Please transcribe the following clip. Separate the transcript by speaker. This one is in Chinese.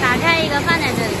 Speaker 1: 打开一个放在这里